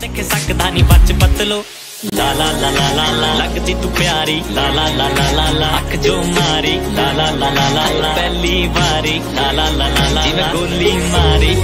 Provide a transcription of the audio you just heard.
देखे सकदा नहीं बच पतलो ला ला ला ला ला ला लगदी तू प्यारी ला ला ला ला ला ला अख जो मारी ला ला ला ला ला ला पहली बारी ला ला ला ला ला जिਵੇਂ ਗੋਲੀ ਮਾਰੀ